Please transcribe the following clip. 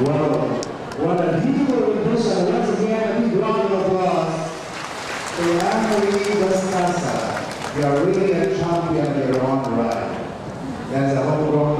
Well, what a beautiful rendition. Once again, a big round of applause to Ann Marie. You are really a champion in your own right. That's a homegrown talent,